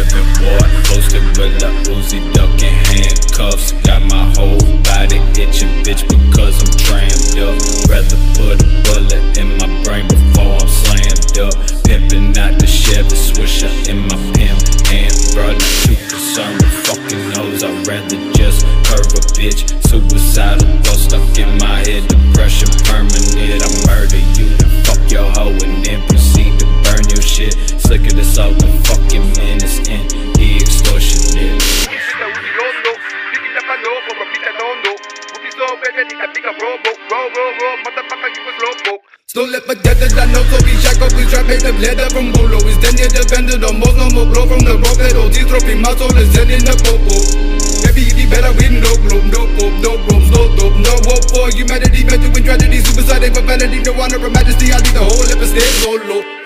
11 boy, posted with a Uzi ducking handcuffs. Got my whole body itching, bitch, because I'm trammed up. Rather put a bullet in my brain before I'm slammed up. Pimping out the Chevy Swisher in my pimp hand, brother. Too concerned with fucking nose. I'd rather just curve a bitch. Suicidal thoughts stuck in my head, shit. Slicker this out the fucking menace and he extortionate. Ukipita ulilondo, pikita panopo, mapita nondo. Ukiso bebe nikapiga robo, ro ro ro, motherfucker you was loco. Still let my death that I know, so we shack up, we trap, made them leather from Bolo. Is then you dependent on most, no more blow from the rope, that OG trophy, my soul is dead in the popo. Baby, you be better with no globe, no pope, no ropes, no dope, no hope for humanity, meant to win tragedy, suicide, ain't for vanity, no honor, or majesty, I leave the whole ever stay solo.